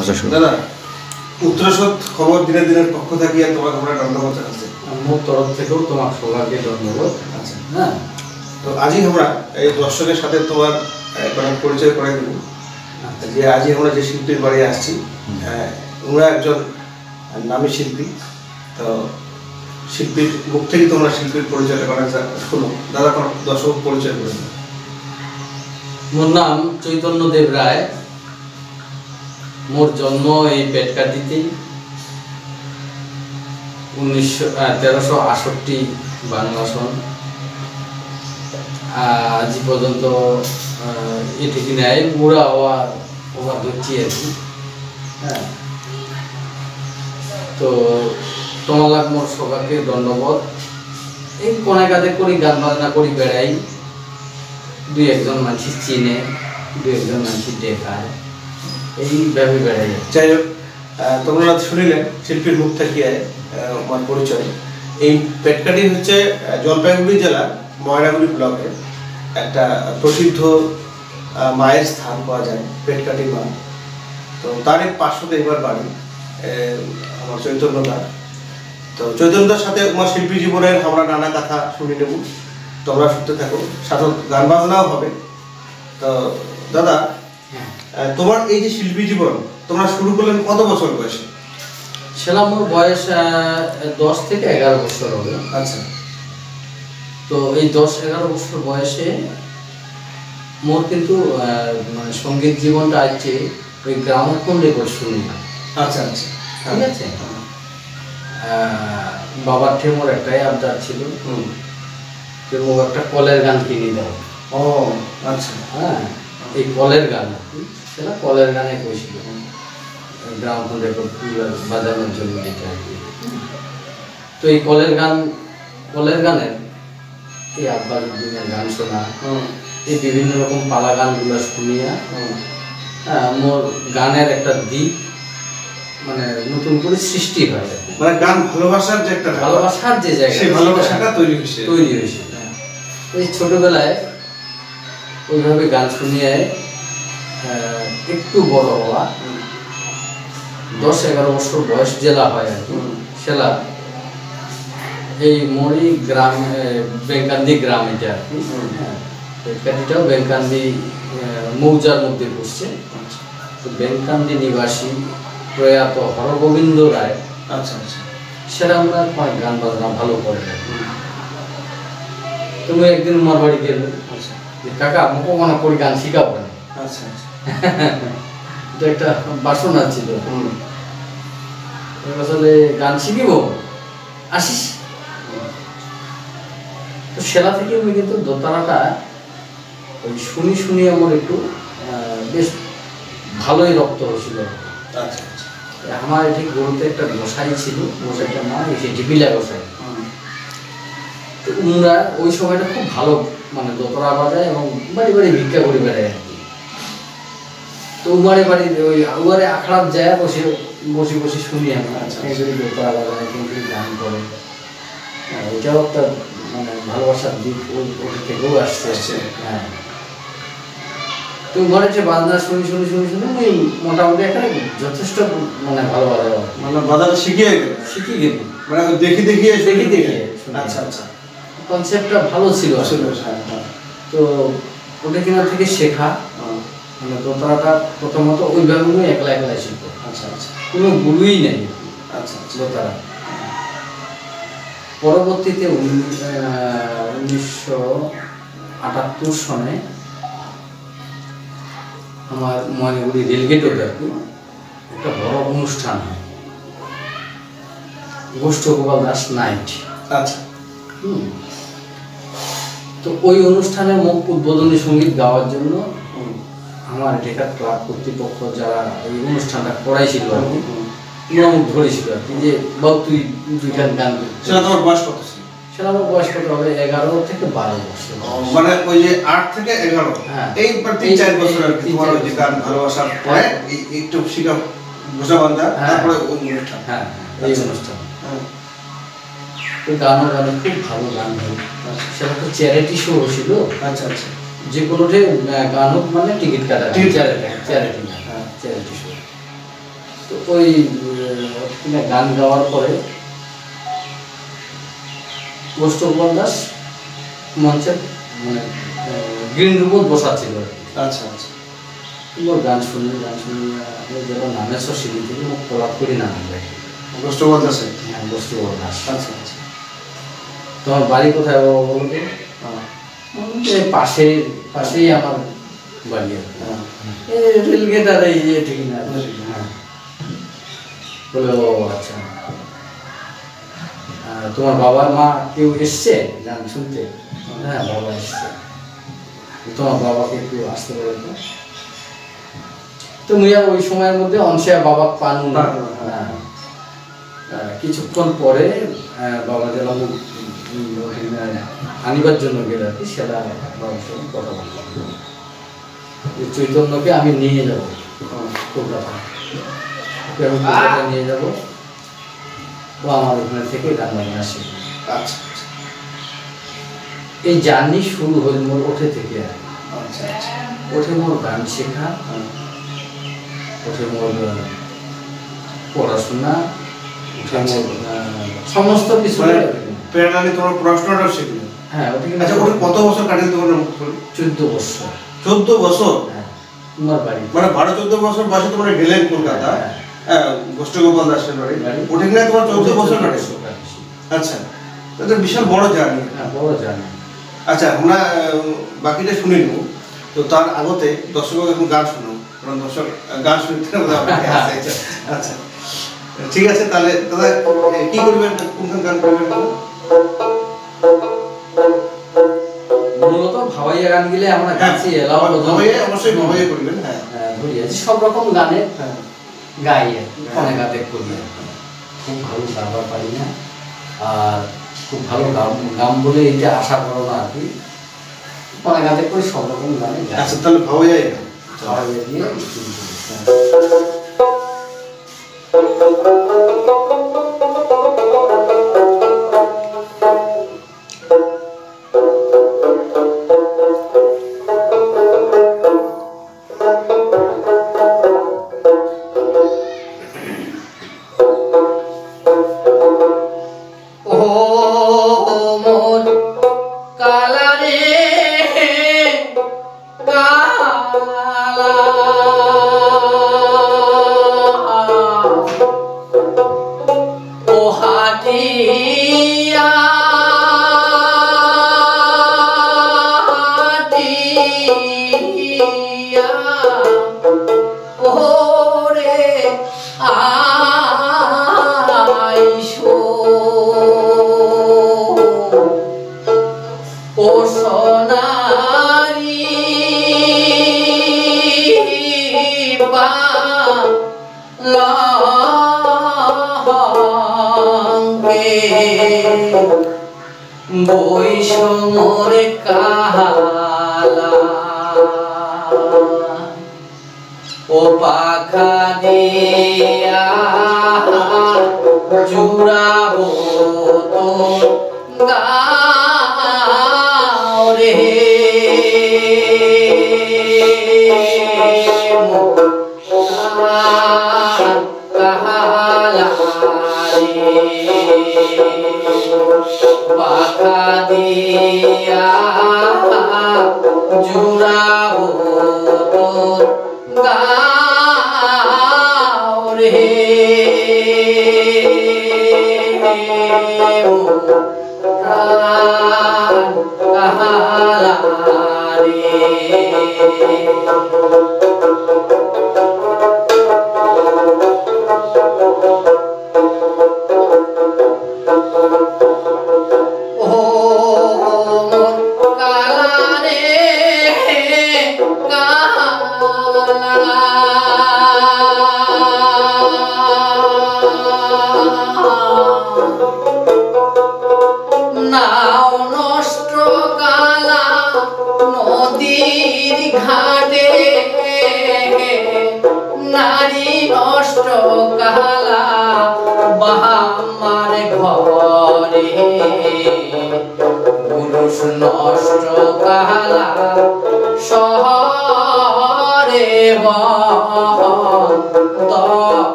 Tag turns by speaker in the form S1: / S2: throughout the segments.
S1: আচ্ছা শুরু
S2: দাদা খবর দিনে দিনের পক্ষ থাকিয়া তোমার আমরা ধন্যবাদ জানাচ্ছি
S3: মোর তরফ থেকেও তোমার সবাইকে ধন্যবাদ
S2: আচ্ছা
S3: হ্যাঁ।
S2: তো আজই আমরা এই দর্শকের সাথে তোমার একবার পরিচয় করাই দেবো। যে আজই আমরা যে শিল্পীর বাড়ি আসছি ওরা একজন নামী শিল্পী। তো শিল্পীর মুখ থেকে তোমরা শিল্পীর পরিচয়টা করা যাক শোনো দাদা দর্শক পরিচয় করে।
S3: মোর নাম চৈতন্য দেব রায়। মোর জন্ম এই পেটকাটিতেই উনিশশো তেরোশো আটষট্টি বাংলা সন। আজ পর্যন্ত এটি কি নেয় বুড়া হওয়া হওয়া ধরছি আর কি। হ্যাঁ। তো তোমালাক মোর সবাইকে দণ্ডবোধ এই কোনায় কাজে করি, গান বাজনা করি, বেড়াই। দুই একজন মানুষ চিনে, দুই একজন মানুষ দেখায়। এইভাবে বেড়াই
S2: যাই হোক তোমরা শুনিলেন শিল্পীর মুখ থেকে আমার পরিচয়। এই পেটকাটি হচ্ছে জলপাইগুড়ি জেলার ময়নাগুড়ি ব্লকে একটা প্রসিদ্ধ মায়ের স্থান পাওয়া যায় পেটকাটি মা। তো তার এক পার্শ্বতে এবার বাড়ি আমার চৈতন্যদা তো চৈতন্যদার সাথে আমার শিল্পী জীবনের আমরা নানা কথা শুনে নেব। তোমরা শুনতে থাকো। সাথে গান বাজনাও হবে। তো দাদা আহ, তোমার এই যে শিল্পী জীবন তোমরা শুরু করলেন কত বছর বয়সে?
S3: ছিলাম মোর বয়স দশ থেকে এগারো বছর হবে।
S2: আচ্ছা।
S3: তো এই দশ এগারো বছর বয়সে মোর কিন্তু মানে সংগীত জীবনটা আছে ওই গ্রামোফোন রেকর্ড শুনি
S2: আচ্ছা আচ্ছা।
S3: ঠিক আছে? বাবার ঠে মোর একটাই আবদার ছিল। যে ও একটা কলের গান কিনে দাও।
S2: ও আচ্ছা।
S3: হ্যাঁ এই কলের গান। সেটা কলের গানে কইছিল গ্রামোফোন রেকর্ড বাজানোর জন্য এটা আর কি। তো এই কলের গান কলের গানের এই আব্বাস উদ্দিনের গান শোনা
S2: হুম,
S3: এই বিভিন্ন রকম পালা গানগুলো শুনিয়া
S2: হুম।
S3: হ্যাঁ, মোর গানের একটা দিক মানে নতুন করে সৃষ্টি হয়
S2: মানে গান ভালোবাসার যে একটা ভালোবাসা
S3: ভালোবাসার যে জায়গা
S2: সেই ভালোবাসাটা তৈরি হয়েছে।
S3: তৈরি হয়েছে। এই ছোটবেলায় ওইভাবে গান শুনিয়ে একটু বড় হওয়া। দশ এগারো বছর বয়স জেলা হয় আর কি। সেলা। এই মরি গ্রাম বেঙ্কান্দি গ্রাম এটা আর কি। হ্যাঁ বেঙ্কান্দিটাও বেঙ্কান্দি মৌজার মধ্যে পড়ছে
S2: আচ্ছা।
S3: তো বেঙ্কান্দি নিবাসী প্রয়াত হরগোবিন্দ রায়।
S2: আচ্ছা আচ্ছা।
S3: সেটা আমরা কয়েক গান বাজনা ভালো করে। তুমি একদিন আমার বাড়ি গেলে
S2: আচ্ছা।
S3: কাকা মুখো মনে করি গান শিখাবো না।
S2: আচ্ছা আচ্ছা।
S3: এটা একটা বাসনা ছিল আসলে গান শিখিব? আসিস। তো সেলা থেকে আমি কিন্তু দোতারাটা ওই শুনি শুনি আমার একটু বেশ ভালোই রক্ত হয়েছিল।
S2: আচ্ছা আচ্ছা।
S3: আমার ঠিক গরুতে একটা গোসাই ছিল গোসাইটার নাম এসে ডিপিলা গোসাই। তো উনরা ওই সময়টা খুব ভালো মানে দোতরা বাজায় এবং বাড়ি বাড়ি ভিক্ষা করে বেড়ায়। উমারে বাড়ি ওই উমারে আখড়াত যায় বসে বসে বসে শুনি আমি।
S2: আচ্ছা।
S3: কেঁচুরি দোতরা বাজায় গান করে। ওইটাও একটা মানে ভালোবাসার দিক ওই ওটা থেকেও আসছে।
S2: আসছে।
S3: হ্যাঁ। তো ঘরে যে বাজনা শুনি শুনি শুনি শুনি আমি মোটামুটি এখানে যথেষ্ট মানে ভালো ভালো।
S2: মানে বাজারে শিখিয়ে গেলে।
S3: শিখি গেলি।
S2: মানে দেখি
S3: দেখি দেখিয়ে শুনি।
S2: আচ্ছা আচ্ছা।
S3: কনসেপ্টটা ভালো ছিল। আসলে।
S2: হ্যাঁ হ্যাঁ।
S3: তো ওটা কিনা থেকে শেখা। মানে দোতারাটা প্রথমত আমি একলা একলা শিখব।
S2: আচ্ছা আচ্ছা।
S3: কোনো গুরুই নেই।
S2: আচ্ছা আচ্ছা।
S3: দোতারা পরবর্তীতে উনিশশো আটাত্তর সনে আমার ময়নাগুড়ি রেলগেট আর কি একটা বড় অনুষ্ঠান হয়। গোষ্ঠ গোপাল দাস নাইট।
S2: আচ্ছা।
S3: হুম। তো ওই অনুষ্ঠানে মুখ উদ্বোধনী সংগীত গাওয়ার জন্য আমার এখানকার ক্লাব কর্তৃপক্ষ যারা এই অনুষ্ঠানটা করাইছিল আর কি
S2: হুম।
S3: ধরেছিল আর কি যে বল তুই দুইখান গান।
S2: সেটা তোমার বয়স কত ছিল?
S3: সেটা আমার বয়স কত হবে? এগারো থেকে বারো বছর।
S2: মানে ওই যে আট থেকে এগারো?
S3: হ্যাঁ।
S2: এই বা তিন চার বছর আর কি তোমার ওই যে গান ভালোবাসার পরে এই- একটু শিখা ঘোষা বান্ধা
S3: হ্যাঁ।
S2: তারপরে ওই অনুষ্ঠান।
S3: হ্যাঁ এই
S2: আচ্ছা।
S3: অনুষ্ঠান।
S2: হ্যাঁ,
S3: তো গানও গানে খুব ভালো গান সেটা তো চ্যারিটি শো ছিল।
S2: আচ্ছা আচ্ছা।
S3: যে কোনোটি গান হোক মানে টিকিট কাটা চ্যারিটি চ্যারিটি। চ্যারিটি শো তো ওই গান গাওয়ার পরে গোষ্ঠগোপাল দাস মঞ্চের মানে গ্রিন রুমত বসা ছিল আর কি।
S2: আচ্ছা আচ্ছা।
S3: মোর গান শুনি গান শুনি আমি যখন নামেশ্বর সিঁড়ি থেকে মোক প্রলাপ করি না নামবে
S2: গোষ্ঠ বলতেছে
S3: হ্যাঁ গোষ্ঠগোপাল দাস
S2: আচ্ছা আচ্ছা।
S3: তোমার বাড়ি কোথায় বলো পাশে পাশেই আমার বাড়ি আর কি। রেলগেট আর এই যে ঠিক না হ্যাঁ। বলে ও আচ্ছা। তোমার বাবার মা কেউ এসছে? গান শুনতে? হ্যাঁ বাবা এসছে। তোমার বাবাকে একটু আসতে পারে তো। তো মুইয়া ওই সময়ের মধ্যে অংশে বাবা পানু না
S2: হ্যাঁ।
S3: হ্যাঁ। কিছুক্ষণ পরে বাবা যেন আনিবার জন্য গেলে আর কি সেটা বাবার সঙ্গে কথা বললাম যে চৈতন্যকে আমি নিয়ে যাব কলকাতা আমি কলকাতা নিয়ে যাব ও আমার ওখানে থেকে গান বাজনা শিখবে
S2: আচ্ছা। আচ্ছা
S3: এই জার্নি শুরু হল মোর ওঠে থেকে আর।
S2: আচ্ছা আচ্ছা
S3: ওঠে মোর গান শেখা ওঠে মোর পড়াশোনা ওঠে মোর সমস্ত কিছু
S2: মানে তোমার পড়াশোনাটাও শিখলে।
S3: হ্যাঁ
S2: আচ্ছা ওটা কত বছর কাটিয়ে তোমার?
S3: চোদ্দ বছর।
S2: চোদ্দ বছর?
S3: হ্যাঁ তোমার বাড়ি।
S2: মানে বারো চোদ্দ বছর বয়সে তোমরা গেলেন কলকাতা?
S3: হ্যাঁ।
S2: হ্যাঁ। গোষ্ঠগোপাল দাসের বাড়ি।
S3: বাড়ি।
S2: ওখানে তোমার চোদ্দ বছর কাটে
S3: কাটিয়েছি।
S2: আচ্ছা এটা বিশাল বড় জার্নি।
S3: হ্যাঁ বড় জানি
S2: আচ্ছা আমরা বাকিটা শুনে নেব। তো তার আগতে দর্শক এখন গান শুনো কারণ দর্শক গান শুনতে আছে। আচ্ছা ঠিক আছে তাহলে দাদা কি করবেন? কোনখান গান করবেন?
S3: মূলত ভাবাইয়া গান গেলে আমরা
S2: হ্যাঁ,
S3: গাছি এলাও
S2: ভাবাইয়া অবশ্যই ভাবাইয়া করবেন হ্যাঁ।
S3: হ্যাঁ, সব রকম গানে
S2: হ্যাঁ।
S3: গাই আর কি, গাতে করি খুব ভালো গাবার পারি না। আর খুব ভালো গাম গাম বলে এটা আশা করো না আর কি। ফোনে গাতে করে সব রকম গানে
S2: আচ্ছা তাহলে ভাবাইয়াই গান।
S3: ভাবাইয়া দিয়ে শুরু করি।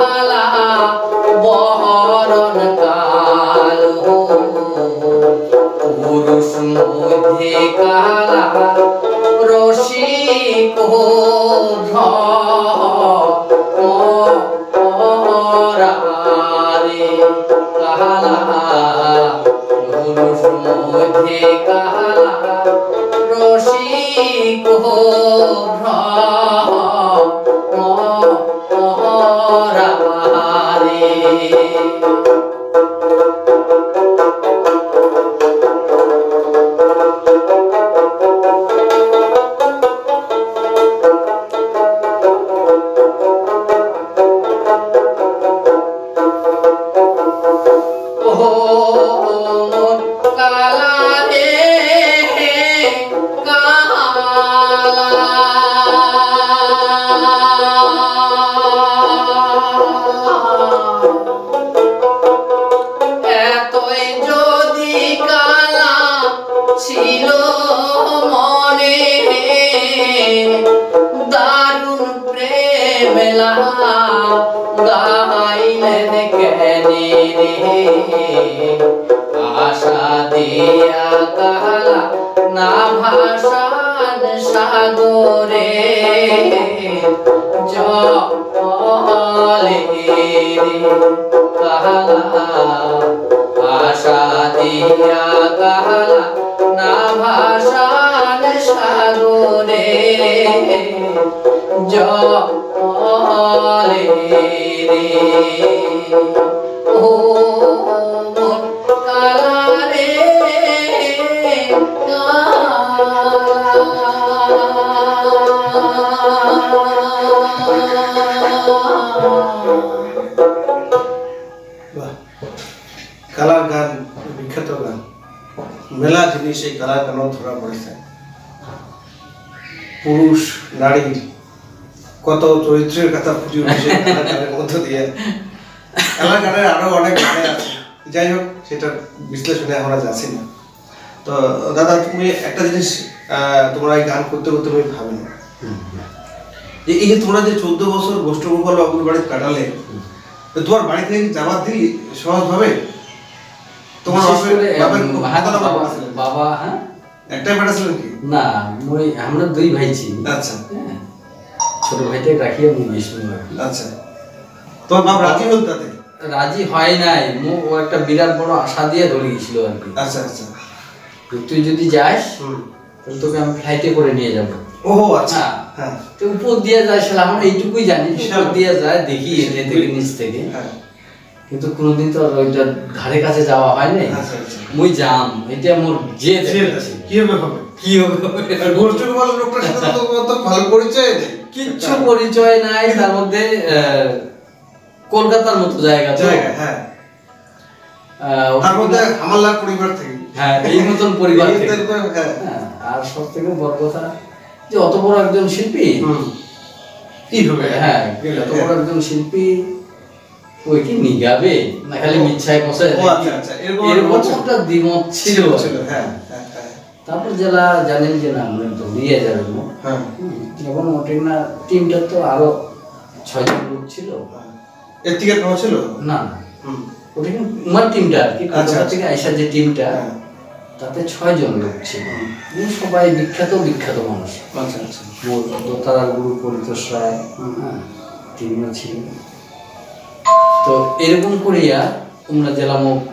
S3: কালা বহরণ কালো। পুরুষ মধ্যে কালা রসিক আশা দিয়া কালা না ভাষান সাগরে জলে কালা আশা দিয়া কালা না ভাষান সাগরে জলে রে
S2: চরিত্রের কথা ফুটে উঠেছে গানের মধ্য দিয়ে। কালার গানের আরও অনেক গানে আছে। যাই হোক সেটা বিশ্লেষণে আমরা যাচ্ছি না। তো দাদা তুমি একটা জিনিস তোমরা এই গান করতে করতে তুমি ভাবে না যে এই যে তোমরা যে চোদ্দ বছর গোষ্ঠগোপাল বাবুর বাড়িতে কাটালে তো তোমার বাড়ি থেকে যাওয়ার দিই সহজ ভাবে তোমার
S3: বাবা- হ্যাঁ?
S2: একটাই বেটা ছিলেন কি?
S3: না আমরা দুই ভাই ছিলি
S2: আচ্ছা।
S3: হ্যাঁ। ছোট বিষ্ণু
S2: আচ্ছা। তোমার বাপ রাজি হল তাতে?
S3: রাজি হয় নাই। মু ও একটা বিরাট বড় আশা দিয়ে ধরে গেছিল আর কি।
S2: আচ্ছা আচ্ছা।
S3: তুই যদি যাস তাহলে তোকে আমি ফ্লাইটে করে নিয়ে যাব।
S2: ও আচ্ছা।
S3: হ্যাঁ।
S2: হ্যাঁ।
S3: তো উপর দিয়ে যায় আমরা এইটুকুই জানি। উপর দিয়ে যায় দেখি এনে থেকে নিচ থেকে।
S2: হ্যাঁ।
S3: কিন্তু কোনোদিন তো আর ওইটার ধারে কাছে যাওয়া হয় নাই।
S2: আচ্ছা, আচ্ছা।
S3: মুই যাম। এটা মোর যে
S2: কি হবে হবে?
S3: কি হবে
S2: গোষ্ঠগোপাল লোকটার সাথে তো ভালো পরিচয় নেই।
S3: কিচ্ছু পরিচয় নাই তার মধ্যে কলকাতার মতো জায়গা
S2: জায়গা হ্যাঁ। তার মধ্যে হামাল্লার পরিবার থেকে।
S3: হ্যাঁ এই মতন পরিবার থেকে।
S2: তো- হ্যাঁ।
S3: হ্যাঁ, আর সব থেকে বড় কথা যে অত বড় একজন শিল্পী?
S2: কি হবে?
S3: হ্যাঁ বড় একজন শিল্পী ওই কি নিগাবে? না খালি মিচ্ছায়
S2: আচ্ছা, আচ্ছা, এরকম একটা
S3: দ্বিমত ছিল।
S2: হ্যাঁ হ্যাঁ হ্যাঁ।
S3: তারপর জেলা জানেন যে না আমরা তো নিয়ে যাবেন।
S2: হ্যাঁ।
S3: এবং ওটা না টিমটা তো আরও ছয়জন লোক ছিল।
S2: এর থেকে ছিল?
S3: না ওটা উমার টিমটা আর কি
S2: আচ্ছা,
S3: কলকাতা। থেকে আইসা যে টিমটা
S2: হ্যাঁ।
S3: তাতে ছয়জন লোক ছিল। উনি সবাই বিখ্যাত বিখ্যাত মানুষ।
S2: আচ্ছা আচ্ছা।
S3: দোতারা গুরু পরিতোষ রায় হ্যাঁ, তিনিও ছিলেন। তো এরকম করিয়া তোমরা জেলামুখ ওই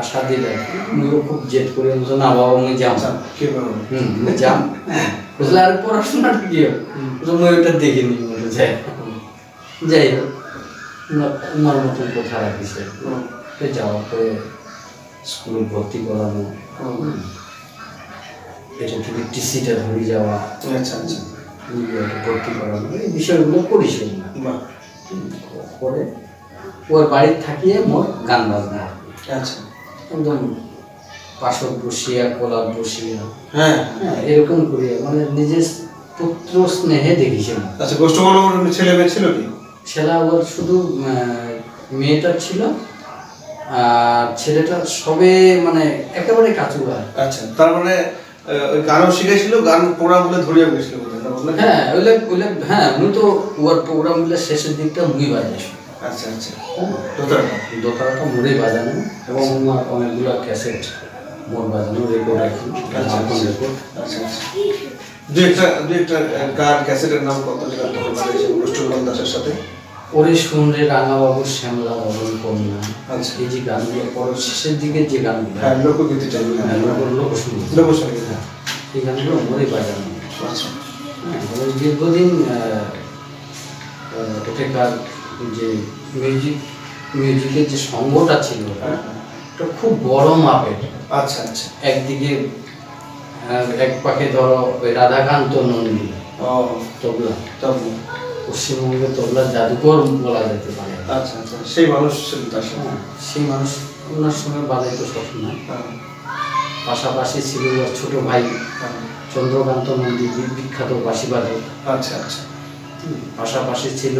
S3: আশা দিলে উনিও খুব জেদ করে বলছো না বাবা আমি যাম।
S2: আচ্ছা?
S3: হুম যাম। বুঝলে আর পড়াশোনা কি? তুমি ওইটা দেখিনি বলে যাই যাই হোক মতন কথা রাখিছে। যাওয়ার পরে স্কুলে ভর্তি করানো। এটা থেকে টিসিটা ধরে যাওয়া।
S2: আচ্ছা আচ্ছা।
S3: ভর্তি করানো। এই বিষয়গুলো
S2: বাহ।
S3: পরে ওর বাড়ির থাকিয়ে মোর গান বাজনা।
S2: আচ্ছা।
S3: একদম। পাশক বসিয়া কলার বসিয়া।
S2: হ্যাঁ
S3: হ্যাঁ এরকম করিয়া মানে নিজের পুত্র স্নেহে দেখিছিল
S2: আচ্ছা গোষ্ঠ কোনো ছেলে মেয়ে ছিল কি?
S3: ছেলা ওর শুধু আহ, মেয়েটা ছিল আর ছেলেটা সবে মানে একেবারে কাচু আর
S2: আচ্ছা তার মানে ওই গানও শিখেছিল গান প্রোগ্রাম বলে ধরিয়ে গেছিল
S3: হ্যাঁ ওইলে ওইলে হ্যাঁ মুই তো ওর প্রোগ্রামগুলো শেষের দিকটা মুই বাজাইছি।
S2: আচ্ছা আচ্ছা দোতারাটা।
S3: দোতারাটা মোড়ে বাজানো এবং আমার অনেকগুলো ক্যাসেট মোট বাজানো রেকর্ড রাখি
S2: আচ্ছা, আচ্ছা।
S3: রেকর্ড
S2: আচ্ছা আচ্ছা দু একটা দু একটা গান ক্যাসেটের নাম কত যেটা তখন বানিয়েছে গোষ্ঠীবন্ধ দাসের সাথে
S3: ওরে শুনরে রাঙাবাবু শ্যামলা বাবুর কন্যা
S2: আচ্ছা।
S3: এই যে গানগুলো পরে শেষের দিকে যে গানগুলো
S2: হ্যাঁ লোকগীতি টাইপের গান।
S3: হ্যাঁ, লোক- লোকসঙ্গীত
S2: লোকসঙ্গীত হ্যাঁ।
S3: এই গানগুলো মোড়ে বাজানো
S2: আচ্ছা
S3: হ্যাঁ, দীর্ঘদিন ওটাকার যে মিউজিক মিউজিকের যে সঙ্গটা ছিল ওটা খুব বড় মাপের।
S2: আচ্ছা আচ্ছা।
S3: একদিকে এক পাকে ধরো ওই রাধাকান্ত নন্দী
S2: ও
S3: তবলা।
S2: তবে
S3: পশ্চিমবঙ্গের তবলা জাদুকর বলা যেতে পারে।
S2: আচ্ছা আচ্ছা। সেই মানুষ তার সাথে
S3: হ্যাঁ, সেই মানুষ ওনার সঙ্গে বাজাইতো সবসময়
S2: হ্যাঁ,
S3: পাশাপাশি ছিল ওর ছোট ভাই
S2: হ্যাঁ।
S3: চন্দ্রকান্ত নন্দী বিখ্যাত বাঁশিবাদক
S2: আচ্ছা আচ্ছা।
S3: পাশাপাশি ছিল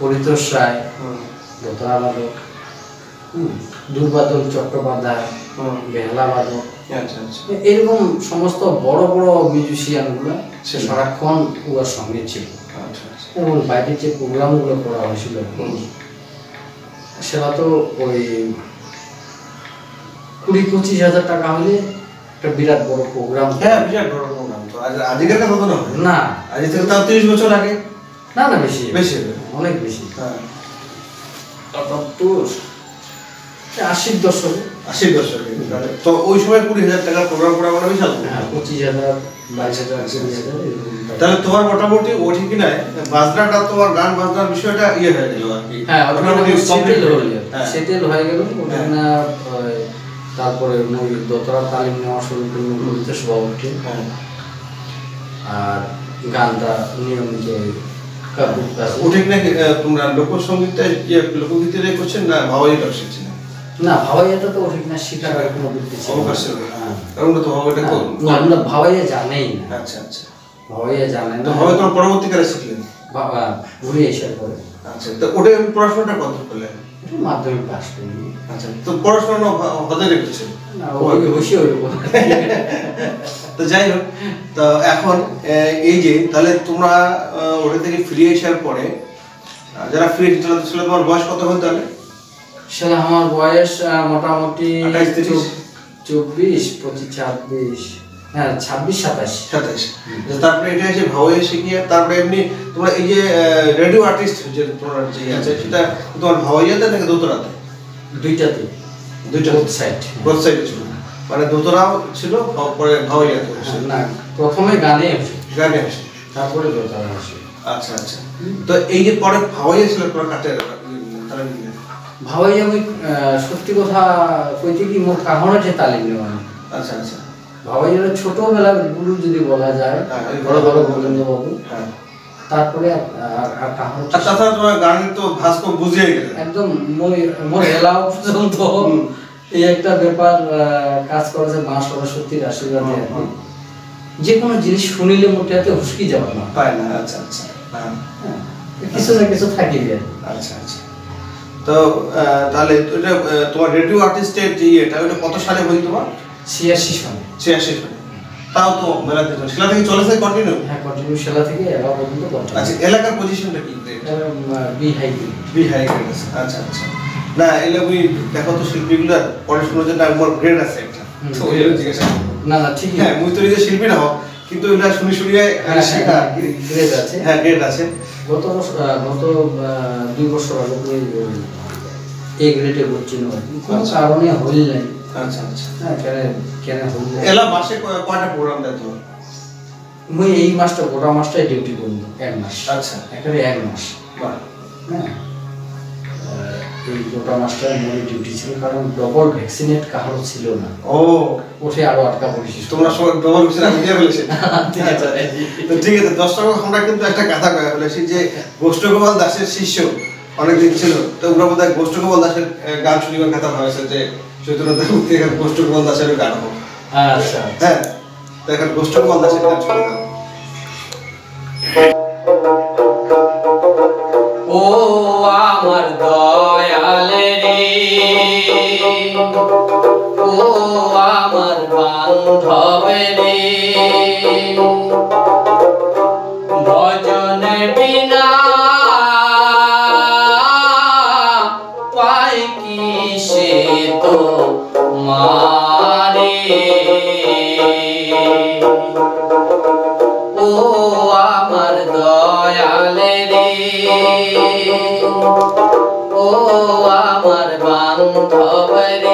S3: পরিতোষ রায় দোতরা বাদক দুর্বাদল চট্টোপাধ্যায় বেহালা বাদক
S2: আচ্ছা আচ্ছা।
S3: এরকম সমস্ত বড় বড় মিউজিশিয়ানগুলো
S2: সে
S3: সারাক্ষণ ওর সঙ্গে ছিল।
S2: আচ্ছা
S3: এবং বাইরে যে প্রোগ্রামগুলো করা হয়েছিল। সেটা তো ওই কুড়ি পঁচিশ হাজার টাকা হলে একটা বিরাট বড় প্রোগ্রাম
S2: হ্যাঁ বিরাট বড় প্রোগ্রাম তো। আজ আজকের কথা তো
S3: না।
S2: আজ থেকে তাও তিরিশ বছর আগে?
S3: না না বেশি
S2: বেশি হবে।
S3: অনেক বেশি
S2: হ্যাঁ
S3: তারপর তো আশির দশকে
S2: আশির দশকে তো ওই সময় কুড়ি হাজার টাকার প্রোগ্রাম করা মানে বিশাল।
S3: হ্যাঁ পঁচিশ হাজার বাইশ হাজার কুড়ি হাজার
S2: তাহলে তোমার মোটামুটি ও ঠিক নাই বাজনাটা তোমার গান বাজনার বিষয়টা ইয়ে হয়ে গেল আর কি
S3: হ্যাঁ
S2: মোটামুটি
S3: সেটেল হয়ে
S2: হয়ে
S3: গেল।
S2: হ্যাঁ।
S3: সেটেল হয়ে গেল
S2: হ্যাঁ।
S3: না তারপরে দোতরা তালিম নেওয়া শুরু করল বাবুকে
S2: হ্যাঁ।
S3: আর গানটা নিয়মিত ওই কাকুর কাছে
S2: ও ঠিক নাকি? তোমরা লোকসঙ্গীতটা ইয়ে লোকগীতিটাই করছেন না ভাওয়াইটা শিখছেন?
S3: না ভাওয়াইয়াটা তো ঠিক না শিকার কোনো বৃত্তি ছিল
S2: ছিল
S3: হ্যাঁ।
S2: কারণ তো ভাওয়াইটা
S3: না, না, আমরা ভাওয়াইয়া জানেই না।
S2: আচ্ছা আচ্ছা।
S3: ভাওয়াইয়া জানেন
S2: তো
S3: না
S2: হবে তোমার পরবর্তীকালে শিখলেন।
S3: বাবা ঘুরে এসে পরে।
S2: আচ্ছা তো ওটা পড়াশোনাটা কত করলেন
S3: মাধ্যমিক পাস
S2: আচ্ছা তো পড়াশোনা হতে তো যাই হোক তো এখন এই যে তাহলে তোমরা ওটা থেকে ফিরে আসার পরে যারা ফিরে ছিল তোমার বয়স কত হবে তাহলে?
S3: সেটা আমার বয়স মোটামুটি? চব্বিশ পঁচিশ ছাব্বিশ। হ্যাঁ ছাব্বিশ সাতাশ।
S2: সাতাইশ তারপরে এটা এসে তারপরে এমনি তোমরা এই যে রেডিও আর্টিস্ট যে তোমরা যে আছে সেটা তোমার ভাওয়াইয়াতে নাকি দোতরাতে
S3: দুইটাতে।
S2: দুইটা
S3: বোথ সাইড
S2: বোথ সাইডে ছিল। মানে দোতরাও ছিল পরে ভাওয়াইয়াতে
S3: না প্রথমে গানে
S2: গানে আসে
S3: তারপরে দোতারা আসে।
S2: আচ্ছা আচ্ছা। তো এই যে পরে ভাওয়াইয়া ছিল তোমরা কাটে তারা
S3: ভাবাই আমি সত্যি কথা কইতে কি মোর কাহনাতে তালিম নেওয়া।
S2: আচ্ছা আচ্ছা।
S3: এর ছোটবেলার গুরু যদি বলা যায়
S2: হ্যাঁ,
S3: বড় বড় গোবিন্দ বাবু
S2: হ্যাঁ।
S3: তারপরে
S2: গানের তো ভাস্কর বুঝিয়ে গেলে
S3: একদম মোর এলাও পর্যন্ত এই একটা ব্যাপার কাজ করেছে মা সরস্বতীর আশীর্বাদে যে কোনো জিনিস শুনিলে মোটে হুসকি যাবে না
S2: পায় না আচ্ছা আচ্ছা। হ্যাঁ।
S3: হ্যাঁ, কিছু না কিছু থাকি
S2: আচ্ছা আচ্ছা। তো তাহলে তোমার রেডিও আর্টিস্টের যে ওটা কত সালে হই তোমার?
S3: ছিয়াশি সনে।
S2: ছিয়াশি সালে তাও তো মেলা দিত সেটা থেকে চলেছে কন্টিনিউ
S3: হ্যাঁ কন্টিনিউ সেলা থেকে এবার পর্যন্ত
S2: আচ্ছা এলাকার পজিশনটা কি?
S3: বি হাই
S2: বি হাই আছে। আচ্ছা আচ্ছা। না এলে ওই দেখো তো শিল্পীগুলো পড়াশোনার জন্য আমার গ্রেড আছে একটা। তো ওই জিজ্ঞাসা
S3: না না ঠিকই।
S2: হ্যাঁ মুই তো নিজে শিল্পী না হোক কিন্তু এগুলা শুনি শুনিয়ে
S3: হ্যাঁ,
S2: শেখা
S3: হ্যাঁ, গ্রেড আছে।
S2: হ্যাঁ গ্রেড আছে।
S3: গত বছর গত দুই বছর আগে তুমি এ গ্রেডে আর কি কোনো
S2: আচ্ছা।
S3: কারণে হইল নাই।
S2: আচ্ছা আচ্ছা।
S3: হ্যাঁ কেন কেন হইল
S2: এলা মাসে কয়টা প্রোগ্রাম দেয় তোমার
S3: মুই এই মাসটা গোটা মাসটাই ডিউটি করব এক মাস।
S2: আচ্ছা।
S3: একেবারে এক মাস।
S2: বাহ।
S3: হ্যাঁ। এই গোটা মাসটা মোর ডিউটি ছিল কারণ ডবল ভ্যাকসিনেট কারও ছিল না।
S2: ও।
S3: ওঠে আরও আটকা পড়েছি
S2: তোমরা সবাই ডবল মিশন আমি দিয়ে ফেলেছি। তো ঠিক আছে দর্শক আমরা কিন্তু একটা কথা কয়ে ফেলেছি যে গোষ্ঠ দাসের শিষ্য অনেকদিন ছিল তো ওরা বোধ হয় গোষ্ঠ গোপাল দাসের গান শুনিবার কথা ভাবেছে যে চৈতন্য গান হোক
S3: আচ্ছা।
S2: হ্যাঁ তো এখন গোষ্ঠ গোপাল দাসের গান শুনে দাও
S3: ও আমার দয়াল রে ও আমার বান্ধব রে। বান্ধব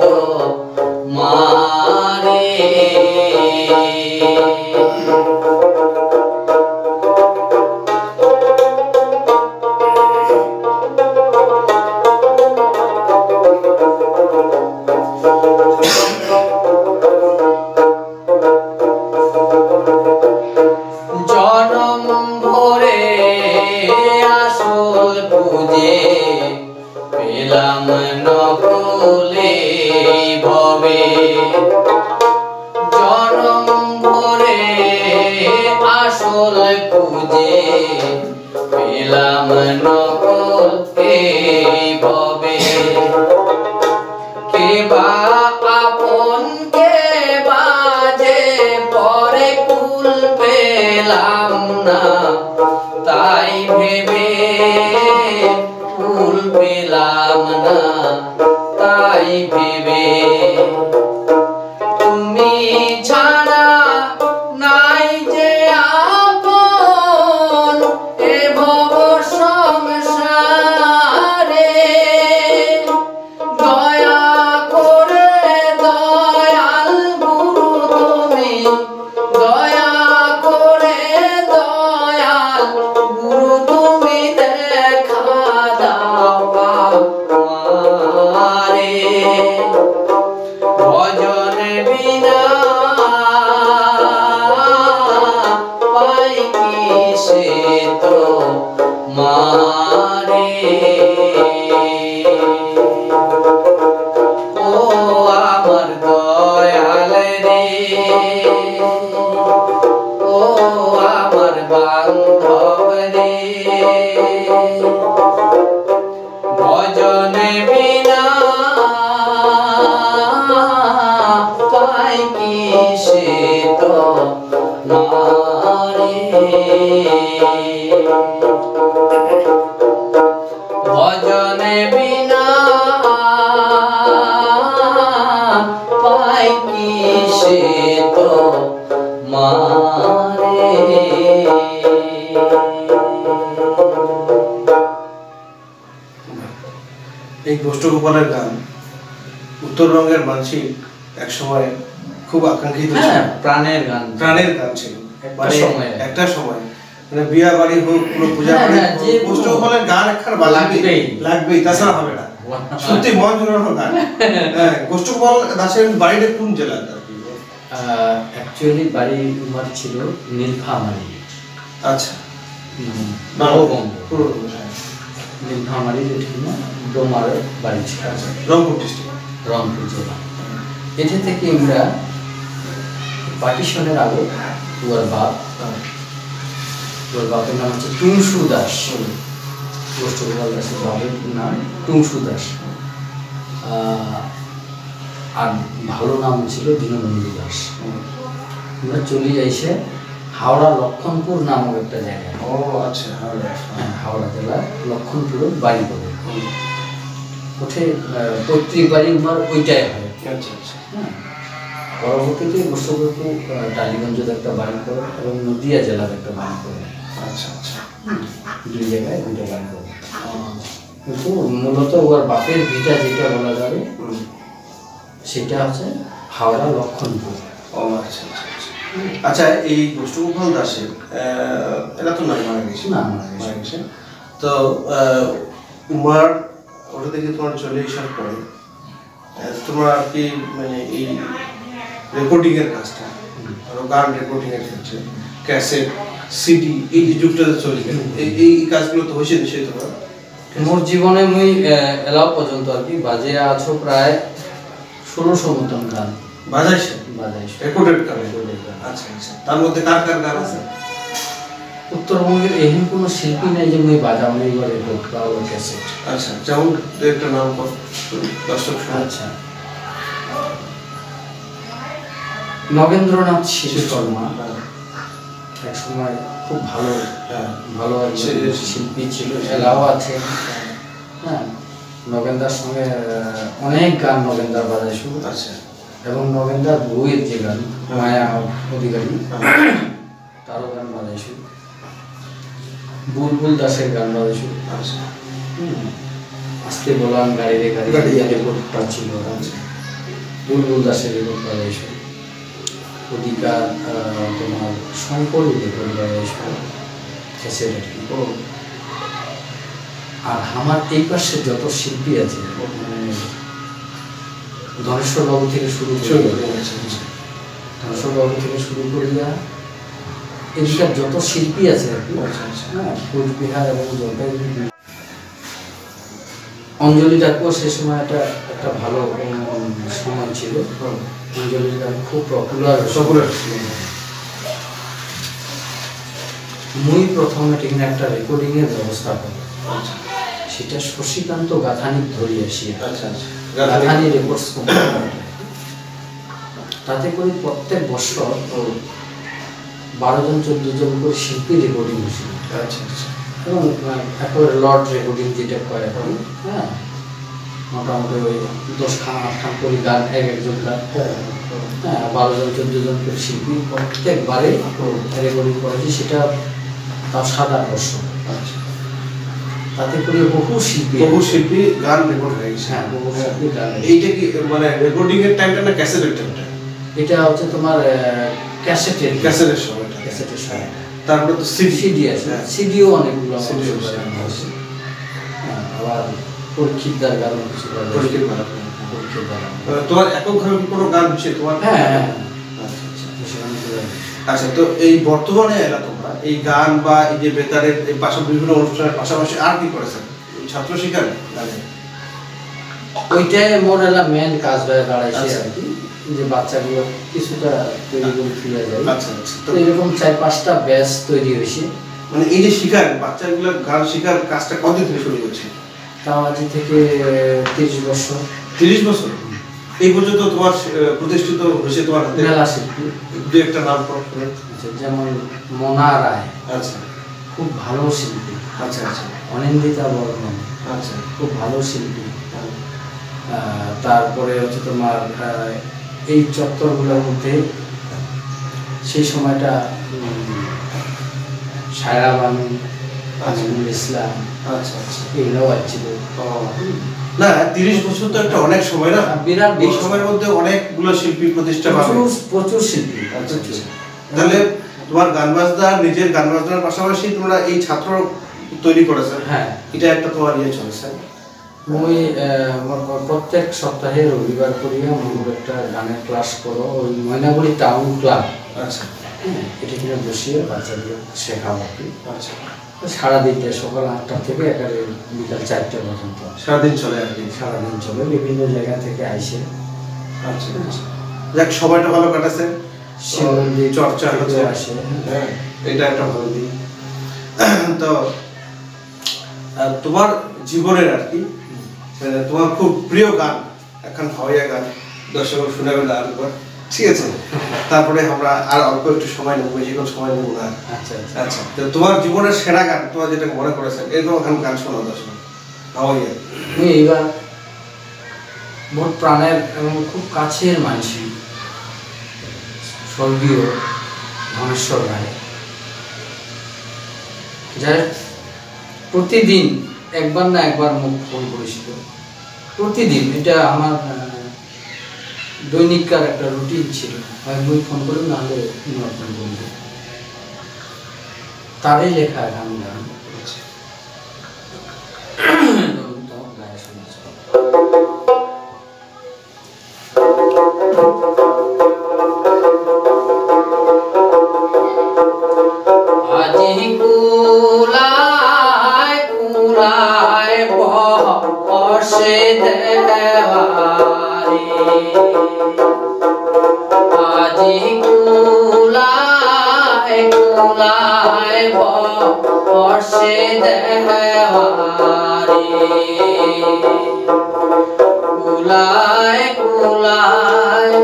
S3: তো মারে দয়া করে
S2: গোষ্ঠগোপালের গান। উত্তরবঙ্গের মানসিক এক সময় খুব আকাঙ্ক্ষিত ছিল।
S3: হ্যাঁ প্রাণের গান।
S2: প্রাণের গান ছিল।
S3: একটা
S2: মানে একটা সময়। মানে বিয়া বাড়ি হোক কোনো পূজা
S3: হ্যাঁ,
S2: বাড়ি
S3: হ্যাঁ, যে
S2: গান একখান
S3: লাগবেই।
S2: লাগবেই তাছাড়া হবে না। সত্যি মন জোড়ানো গান। হ্যাঁ গোষ্ঠগোপাল দাসের বাড়িটা কোন জেলা
S3: অ্যাকচুয়ালি বাড়ি উমার ছিল নীলফামারি।
S2: আচ্ছা।
S3: নববঙ্গ
S2: পুরো
S3: ডোমারের বাড়ি ছিল।
S2: রংপুর ডিস্ট্রিক্ট
S3: রংপুর জেলা। এটা থেকে আমরা পার্টিশনের আগে ওর বাপ ওর বাপের নাম হচ্ছে টুংসু দাস। গোষ্ঠগোপাল দাসের বাপের নাম টুংসু দাস। আর ভালো নাম ছিল দীনবন্ধু দাস। আমরা চলে যাইছে হাওড়া লক্ষণপুর নামক একটা জায়গায়
S2: ও আচ্ছা হ্যাঁ
S3: হ্যাঁ, হাওড়া জেলার লক্ষণপুরে বাড়ি করে ওঠে আহ, পৈতৃক বাড়ি আমার ওইটাই হয়।
S2: আচ্ছা আচ্ছা।
S3: হ্যাঁ। পরবর্তীতে বসুবতু টালিগঞ্জের একটা বাড়ি করে এবং নদিয়া জেলার একটা বাড়ি করে।
S2: আচ্ছা আচ্ছা।
S3: দুই জায়গায় দুটো বাড়ি করে। কিন্তু মূলত ওর বাপের ভিটা যেটা বলা যাবে সেটা হচ্ছে হাওড়া লক্ষণপুর।
S2: ও আচ্ছা আচ্ছা। আচ্ছা। এই গোষ্ঠগোপাল দাসের এরা তো নয় মারা গেছে।
S3: না, মারা গেছে।
S2: তো উমার ওটা থেকে তোমার চলে আসার পরে তোমার আর কি মানে এই রেকর্ডিং এর কাজটা আরও গান রেকর্ডিং এর ক্ষেত্রে ক্যাসেট সিডি এই যে যুগটাতে চলে গেল। এই- কাজগুলো তো হয়েছে নিশ্চয়ই তোমার?
S3: মোর জীবনে মুই এলাও পর্যন্ত আর কি বাজে আছো প্রায় ষোলোশো মতন গান।
S2: বাজাইছে?
S3: বাজাইছো।
S2: রেকর্ডেড গান। আচ্ছা আচ্ছা। তার মধ্যে কার কার গান আছে?
S3: উত্তরবঙ্গের এমন কোনো শিল্পী নেই যে মুই বাজাবো এবার রেকর্ড বা ওর ক্যাসেট
S2: আচ্ছা যেমন একটা নাম কর দর্শক
S3: আচ্ছা। নগেন্দ্রনাথ শিশু শর্মা এক সময় খুব ভালো
S2: হ্যাঁ।
S3: ভালো শিল্পী ছিল এলাও আছে। হ্যাঁ নগেন্দার সঙ্গে অনেক গান নগেন্দার বাজাইছো
S2: আচ্ছা।
S3: এবং নগেন্দার বইয়ের যে গান, মায়া অধিকারী, তারও গান বাজাইছো। বুলবুল দাসের গান বাজাইছো। আস্তে বলাম গাড়ি রে, গাড়ি রেকর্ডটা ছিল বুলবুল দাসের রেকর্ড বাজাইছো। অধিকার তোমার শঙ্কর রেকর্ড বাজাইছো। আর কি আর আমার এই পাশে যত শিল্পী আছে মানে ধনেশ্বর বাবু থেকে শুরু করে থেকে শুরু করিয়া এদিকার যত শিল্পী আছে আর কি। হ্যাঁ কোচবিহার এবং জলপাইগুড়ি। অঞ্জলি ডাকুও সে সময় একটা একটা ভালো সময় ছিল। অঞ্জলি ডাক খুব পপুলার
S2: সকলের
S3: মুই প্রথমে ঠিক একটা রেকর্ডিংয়ের ব্যবস্থা করি। সেটা শশীকান্ত গাথানিক ধরি আসি
S2: আচ্ছা আচ্ছা।
S3: রেকর্ডস তাতে করে প্রত্যেক বছর। বারো জন চোদ্দ জন করে শিল্পী রেকর্ডিং হয়েছিল
S2: আচ্ছা আচ্ছা।
S3: এবং একেবারে লর্ড রেকর্ডিং যেটা কয় এখন হ্যাঁ? মোটামুটি ওই দশ খান আট খান করে গান এক একজন গান।
S2: হ্যাঁ
S3: হ্যাঁ বারো জন চোদ্দ জন করে শিল্পী প্রত্যেকবারে রেকর্ডিং করেছি সেটা তার সাত আট বছর।
S2: আচ্ছা।
S3: তাতে করে বহু শিল্পী
S2: বহু শিল্পী গান রেকর্ড হয়ে গেছে
S3: হ্যাঁ বহু শিল্পী গান
S2: এইটা কি মানে রেকর্ডিং এর টাইমটা না ক্যাসেটের টাইমটা
S3: এটা হচ্ছে তোমার ক্যাসেটের
S2: ক্যাসেটের সময়টা
S3: ক্যাসেটের সময়
S2: তারপরে তো সিডি
S3: সিডি আছে
S2: হ্যাঁ।
S3: সিডিও অনেকগুলো কাছে
S2: আছে।
S3: আছে। হ্যাঁ, আবার পরীক্ষিতদার গান কিছু গান আছে।
S2: পরীক্ষিত গান।
S3: পরীক্ষিতদার গান।
S2: তোমার একক কি কোনো গান হচ্ছে তোমার
S3: হ্যাঁ হ্যাঁ
S2: আচ্ছা আচ্ছা
S3: তো গান।
S2: আচ্ছা তো এই বর্তমানে এলা তোমরা এই গান বা এই যে বেতারের এই পাশা বিভিন্ন অনুষ্ঠানের পাশাপাশি আর কি করেছেন ছাত্র শিক্ষার গানে?
S3: ওইটাই মোর এলা মেন কাজ হয়ে দাঁড়াইছে
S2: আচ্ছা।
S3: আর কি যে বাচ্চাগুলো কিছুটা তৈরি করে ফিরে যায়।
S2: আচ্ছা আচ্ছা।
S3: তো এরকম চার পাঁচটা ব্যাচ তৈরি হয়েছে।
S2: মানে এই যে শিখার বাচ্চাগুলো গান শিখার কাজটা কতদিন থেকে শুরু করছে
S3: তাও আজ থেকে তিরিশ বছর।
S2: তিরিশ বছর? এই পর্যন্ত তোমার প্রতিষ্ঠিত হয়েছে তোমার হাতে?
S3: মেলা শিল্পী।
S2: দু একটা নাম।
S3: আচ্ছা, যেমন মোনা রায়।
S2: আচ্ছা।
S3: খুব ভালো শিল্পী।
S2: আচ্ছা আচ্ছা।
S3: অনিন্দিতা বর্মন।
S2: আচ্ছা।
S3: খুব ভালো শিল্পী। তারপরে হচ্ছে তোমার এই চত্বরগুলোর মধ্যে সেই সময়টা সায়রা বানু
S2: আচ্ছা।
S3: আজিমুল ইসলাম
S2: আচ্ছা আচ্ছা।
S3: এগুলোও আসছিল
S2: ও। না তিরিশ বছর তো একটা অনেক সময় না?
S3: বিরাট
S2: এই সময়ের মধ্যে অনেকগুলো শিল্পী প্রতিষ্ঠা পাবে।
S3: প্রচুর প্রচুর শিল্পী
S2: আচ্ছা। আচ্ছা। তাহলে তোমার গান বাজনা নিজের গান বাজনার পাশাপাশি তোমরা এই ছাত্র তৈরি করেছে।
S3: হ্যাঁ।
S2: এটা একটা তোমার ইয়ে চলেছে।
S3: মুই প্রত্যেক সপ্তাহে রবিবার করিয়া মোর একটা গানের ক্লাস করো ওই ময়নাগুড়ি টাউন ক্লাব।
S2: আচ্ছা।
S3: হ্যাঁ এটা কিনে বসিয়ে বাচ্চাদের শেখাও আর
S2: আচ্ছা।
S3: সারাদিনটা সকাল আটটা থেকে একেবারে বিকাল চারটে পর্যন্ত।
S2: সারাদিন চলে আর কি?
S3: সারাদিন চলে বিভিন্ন জায়গা থেকে আইসে।
S2: আচ্ছা আচ্ছা। যাক সময়টা ভালো কাটাছে চর্চা হচ্ছে।
S3: আসে।
S2: হ্যাঁ এটা একটা ভালো দিক। তো তোমার জীবনের আর কি? তোমার খুব প্রিয় গান এখন হাওয়াইয়া গান দর্শক শুনাবে না আরেকবার ঠিক আছে। তারপরে আমরা আর অল্প একটু সময় নেব বেশিক্ষণ সময় নেব না।
S3: আচ্ছা আচ্ছা।
S2: আচ্ছা তো তোমার জীবনের সেরা গান তোমার যেটা মনে করেছেন এরকম এখন গান শোনা দর্শক। হাওয়াইয়া
S3: আমি এইবার মোট প্রাণের এবং খুব কাছের মানসি স্বর্গীয় ধনেশ্বর রায়। যার প্রতিদিন একবার না একবার মুখ ফোন করেছিল। প্রতিদিন এটা আমার দৈনিককার একটা রুটিন ছিল। হয় মুই ফোন করি নাহলে ফোন করব তারই লেখা গান গান। কুলায় বসে দেওয়ারে কুলায় কুলায়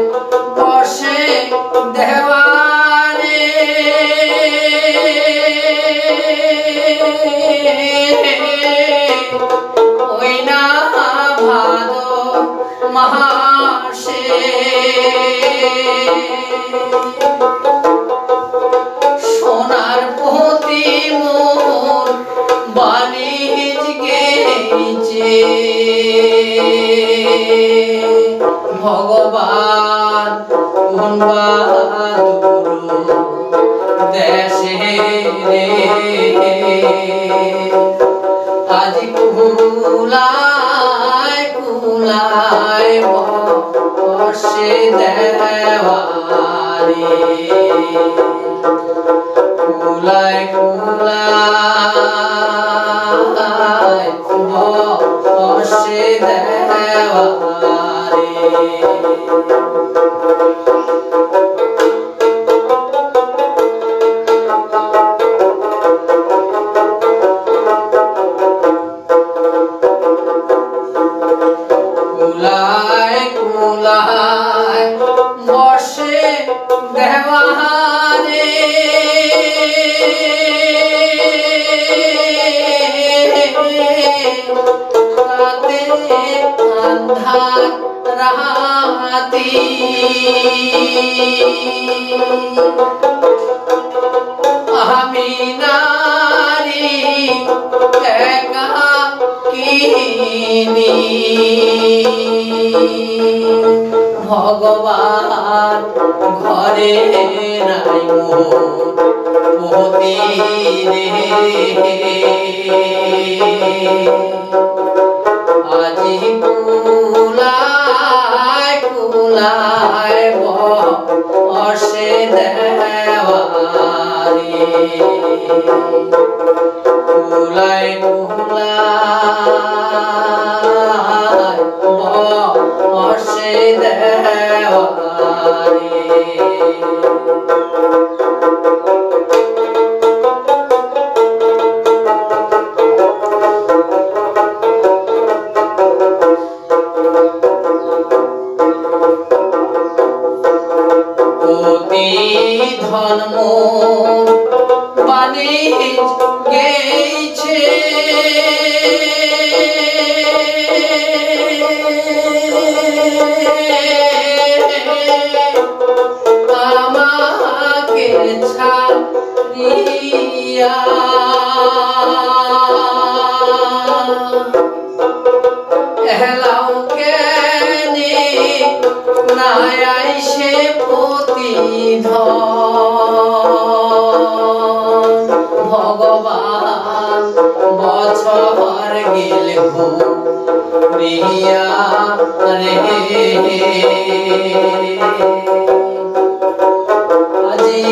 S3: বসে ভগবান দেশে রে। আজ কুলায় কুলায় বসে দেওয়ারে কুলায় কুলায় রাতি আমি নারী ভগবান ঘরে নাই মোর পতি বসে দেওয়ারে কুলায় কুলায় বসে দেওয়ারে অতি ধর্ম বাণিজ গেছে ভগবান বছর গেলে প্রিয়া রে। আজি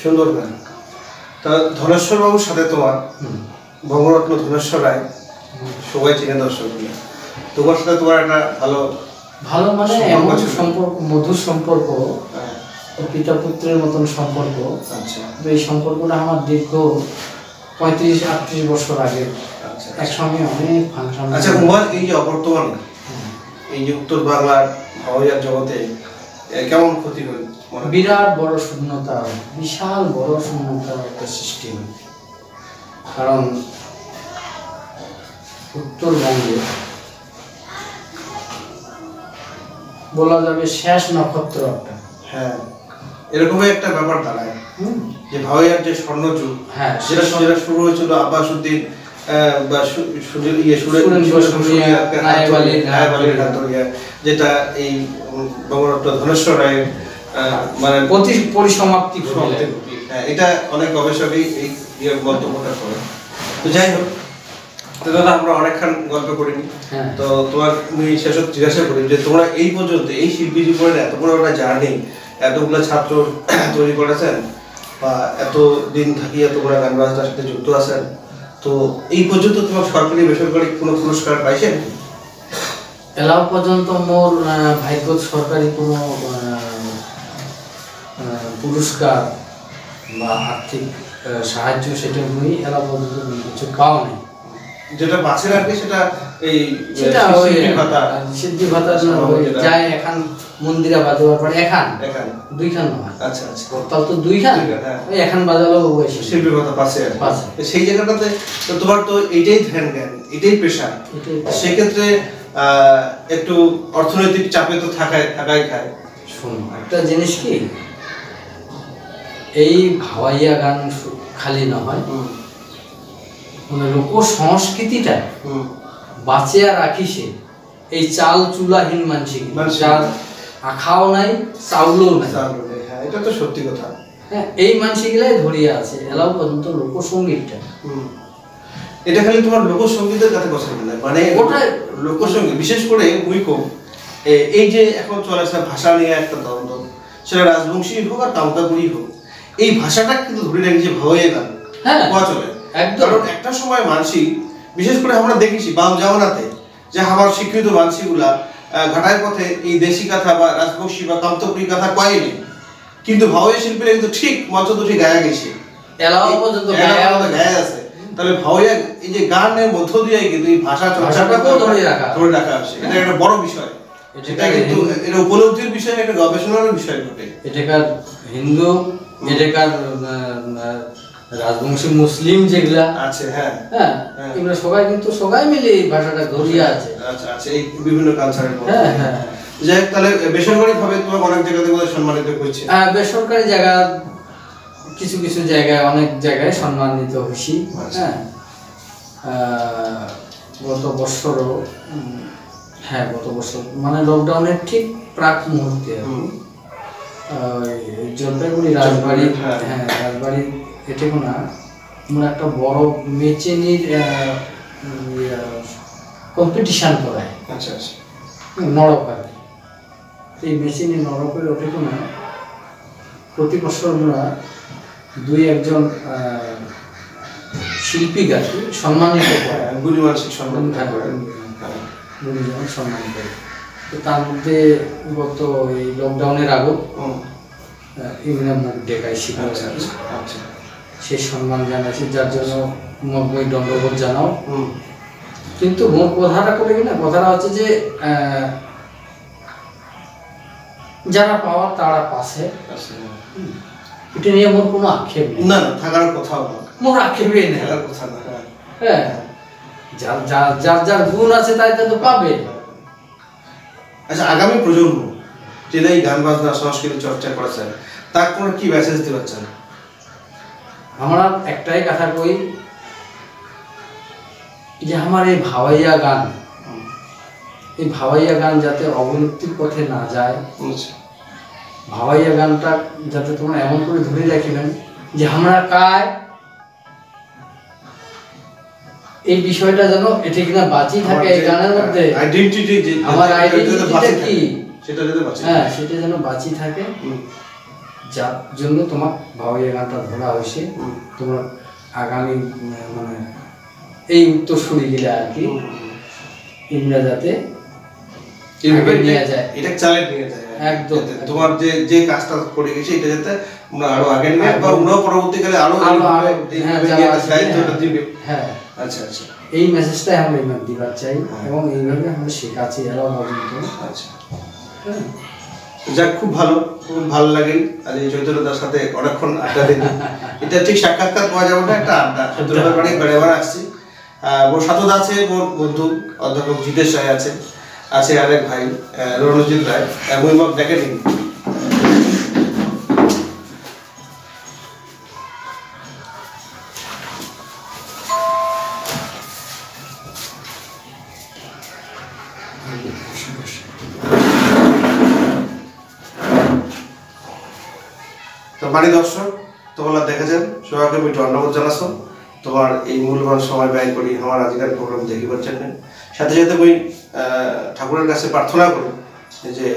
S2: সুন্দর গান তা ধনেশ্বর বাবুর সাথে তোমার বঙ্গরত্ন ধনেশ্বর রায় সবাই চিনে দর্শক তোমার সাথে তোমার একটা ভালো
S3: ভালো মানে
S2: সম্পর্ক
S3: এমন সম্পর্ক মধুর সম্পর্ক
S2: আহ,
S3: পিতা পুত্রের মতন সম্পর্ক।
S2: আচ্ছা।
S3: তো এই সম্পর্কটা আমার দীর্ঘ পঁয়ত্রিশ আটত্রিশ বছর আগে।
S2: আচ্ছা।
S3: একসঙ্গে অনেক ফাংশন
S2: আচ্ছা উমার এই যে অবর্তমানে এই যে উত্তর বাংলার ভাওয়াইয়ার জগতে কেমন ক্ষতি হল মনে হয়?
S3: বিরাট বড় শূন্যতা বিশাল বড় শূন্যতার একটা সৃষ্টি হয়। কারণ উত্তরবঙ্গে বলা যাবে শেষ নক্ষত্র একটা।
S2: হ্যাঁ এরকমই একটা ব্যাপার দাঁড়ায়।
S3: হুম?
S2: যে ভাওয়াইয়ার যে স্বর্ণযুগ
S3: হ্যাঁ
S2: যেটা যেটা শুরু হয়েছিল আব্বাসুদ্দিন আহ, বা সু- সুজের ইয়ে যেটা এই বঙ্গরত্ন ধনেশ্বর রায়ের মানে
S3: প্রতি পরিসমাপ্তি।
S2: হ্যাঁ, এটা অনেক গবেষকই এই মন্তব্যটা করে তো যাই হোক তো দাদা আমরা অনেকক্ষণ গল্প করিনি
S3: হ্যাঁ।
S2: তো তোমার আমি শেষত জিজ্ঞাসা করি যে তোমরা এই পর্যন্ত এই শিল্পী জীবনের এত বড় একটা জার্নি এতগুলো ছাত্র তৈরি করেছেন বা এত দিন থাকিয়া তোমরা গান বাজনার সাথে যুক্ত আছেন তো এই পর্যন্ত তোমার সরকারি বেসরকারি কোনো পুরস্কার পাইছেন
S3: এলাও পর্যন্ত মোর আহ, ভাগ্যত সরকারি কোনো পুরস্কার বা আর্থিক সাহায্য সেটা এলাও পর্যন্ত কিছু পাও নাই
S2: যেটা বাসের আর কি সেটা এই
S3: সেটা
S2: আহ,
S3: ওই
S2: শিল্পী ভাতা
S3: সিদ্ধি ভাতা ওই
S2: যেটা-
S3: যায় এখান মন্দিরে বাজাবার পর এখান। দুইখান নয়
S2: আচ্ছা আচ্ছা।
S3: করতাল তো দুইখান।
S2: দুইখান, হ্যাঁ।
S3: ওই এখান বাজালেও বসে
S2: শিল্পী ভাতা পাশে আর কি।
S3: পাশে।
S2: সেই জায়গাটাতে তোমার তো এটাই ধ্যান জ্ঞান এটাই পেশা। সেক্ষেত্রে আহ, একটু অর্থনৈতিক চাপে তো থাকায় থাকাই খায়
S3: শোনো একটা জিনিস কি? এই ভাওয়াইয়া গান খালি নয়।
S2: হুম,
S3: মানে লোক সংস্কৃতিটা বাঁচিয়া রাখিছে এই চাল চুলাহীন মানসি। চাল আখাও নাই চাউলও নাই।
S2: হ্যাঁ এটা তো সত্যি কথা।
S3: হ্যাঁ এই মানসিগুলাই ধরিয়া আছে এলাও পর্যন্ত লোকসঙ্গীতটা।
S2: এটা খালি তোমার লোকসঙ্গীতের কাছে পছন্দ নয় মানে
S3: ওটাই-
S2: লোকসঙ্গীত বিশেষ করে মুইকম এই যে এখন চলে আসে ভাষা নিয়ে একটা দ্বন্দ্ব সেটা রাজবংশী হোক আর কামতাপুরি হোক। এই ভাষাটা কিন্তু ধরে রেখেছে ভাওয়াইয়া গান
S3: হ্যাঁ।
S2: কোয়া চলে।
S3: একদম।
S2: একটা সময় মানসি বিশেষ করে আমরা দেখেছি বাম জামানাতে যে আমার শিক্ষিত মানসিগুলা ঘাটার পথে এই দেশি কথা বা রাজবংশী বা কামতাপুরি কথা কয়নি। কিন্তু ভাওয়াইয়া শিল্পীরা কিন্তু ঠিক মঞ্চ দুটি গায়া গেছে।
S3: গায়ে
S2: আছে। তাহলে ভাওয়াইয়া এই যে গানের মধ্য দিয়ে কিন্তু এই ভাষা চর্চাটাকেও
S3: ধরে রাখা।
S2: ধরে রাখা আছে। এটা একটা বড় বিষয়।
S3: এটা
S2: এটা কিন্তু এটা উপলব্ধির বিষয় একটা গবেষণার বিষয় বটে।
S3: এটাকার হিন্দু আহ, রাজবংশী মুসলিম যেগুলা
S2: আছে হ্যাঁ।
S3: হ্যাঁ
S2: হ্যাঁ।
S3: এগুলো সবাই কিন্তু সবাই মিলে এই ভাষাটা ধরিয়া আছে।
S2: আচ্ছা আচ্ছা এই বিভিন্ন কালচারের
S3: হ্যাঁ হ্যাঁ
S2: যাই হোক, তাহলে বেসরকারি ভাবে তোমার অনেক জায়গাতে সম্মানিত করছে
S3: হ্যাঁ, বেসরকারি জায়গা কিছু কিছু জায়গায় অনেক জায়গায় সম্মানিত হয়েছি।
S2: আচ্ছা।
S3: হ্যাঁ গত বছরও হ্যাঁ গত বছর মানে লকডাউনের ঠিক প্রাক মুহূর্তে আর কি।
S2: হুম।
S3: আহ, এই জলপাইগুড়ি রাজবাড়ি
S2: হ্যাঁ।
S3: হ্যাঁ রাজবাড়ি এটাকে না আমরা একটা বড় মেচেনির কম্পিটিশন করায়
S2: আচ্ছা আচ্ছা।
S3: নরক আর এই মেশিনে নরকের ওঠে না প্রতি বছর আমরা দুই একজন আহ, শিল্পীকে সম্মানিত করে।
S2: হ্যাঁ, গুণী মানসিক সম্মান
S3: হ্যাঁ,
S2: করে।
S3: দুজন সম্মান করে। তো তার মধ্যে গত এই লকডাউনের আগেও। ইংরেজ মুখ ডেকাই শিখে
S2: আচ্ছা
S3: সেই সম্মান জানাচ্ছি যার জন্য মগ্নই দণ্ডবোধ জানাও। কিন্তু মোর কথাটা করে কি না? কথাটা হচ্ছে যে যারা পাওয়ার তারা পাশে। এটা নিয়ে মোর কোনো আক্ষেপ নেই।
S2: না না থাকার কথাও না
S3: মোর আক্ষেপই নেই।
S2: থাকার কথা না। হ্যাঁ।
S3: হ্যাঁ যার যার যার যার গুণ আছে তাই তো পাবে।
S2: আচ্ছা আগামী প্রজন্ম যেটা এই গান বাজনা সংস্কৃতি চর্চা করেছেন তার কোনো কি মেসেজ দিতে পারছেন
S3: আমরা একটাই কথা কই যে আমার এই ভাওয়াইয়া গান এই ভাওয়াইয়া গান যাতে অবলুপ্তির পথে না যায়
S2: আচ্ছা।
S3: ভাওয়াইয়া গানটা যাতে তোমরা এমন করে ধরে রাখিবেন যে আমরা কায় এই বিষয়টা যেন এটি কিনা বাঁচি থাকে এই গানের মধ্যে
S2: আইডেন্টিটি যে
S3: আমার
S2: যেটা
S3: identity
S2: যাতে
S3: টা
S2: বাঁচে
S3: কি?
S2: সেটা যাতে বাঁচে
S3: হ্যাঁ সেটা যেন বাঁচি থাকে। যার জন্য তোমার ভাওয়াইয়া গানটা ধরা হয়েছে। তোমার আগামী মানে এই উত্তরসূরি গিলা আর কি
S2: হুম।
S3: ইংরা যাতে
S2: এইভাবে
S3: নিয়ে যায়।
S2: এটা চালে নিয়ে যায়
S3: একদম,
S2: তোমার যে যে কাজটা করে গেছে এটা যাতে আমরা আরও আগে নিয়ে বা। পরবর্তীকালে আরও
S3: আরও হ্যাঁ
S2: দায়িত্বটা
S3: হ্যাঁ,
S2: দিবে।
S3: হ্যাঁ।
S2: আচ্ছা আচ্ছা।
S3: এই মেসেজটাই আমরা এবার দিবার চাই
S2: হ্যাঁ।
S3: এবং এইভাবে আমরা শেখাচ্ছি এরাও পর্যন্ত।
S2: আচ্ছা। যাক খুব ভালো খুব ভালো লাগে আজ এই চৈতন্যদার সাথে অনেকক্ষণ আড্ডা দিন এটা ঠিক সাক্ষাৎকার পাওয়া যাবে না একটা আড্ডা। চৈতন্যদার বাড়ি বেড়াবার আসছি। মোর সাথে আছে মোর বন্ধু অধ্যাপক জিতেশ রায় আছে। আছে আরেক ভাই রণজিৎ রায় আহ, মুই দেখে বাড়ি দর্শক, তোমরা দেখেছেন? সবাইকে আমি ধন্যবাদ জানাছো তোমার এই মূল্যবান সময় ব্যয় করি আমার আজকের প্রোগ্রাম দেখিবার জন্য সাথে সাথে আমি ঠাকুরের কাছে প্রার্থনা করি যে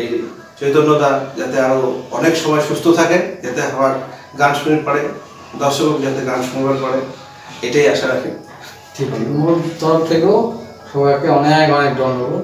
S2: এই চৈতন্যদা যাতে আরও অনেক সময় সুস্থ থাকে, যাতে আমার গান শুনে পারে, দর্শক যাতে গান শুনবার পারে। এটাই আশা রাখি।
S3: ঠিক আছে। মোর তরফ থেকেও সবাইকে অনেক অনেক ধন্যবাদ।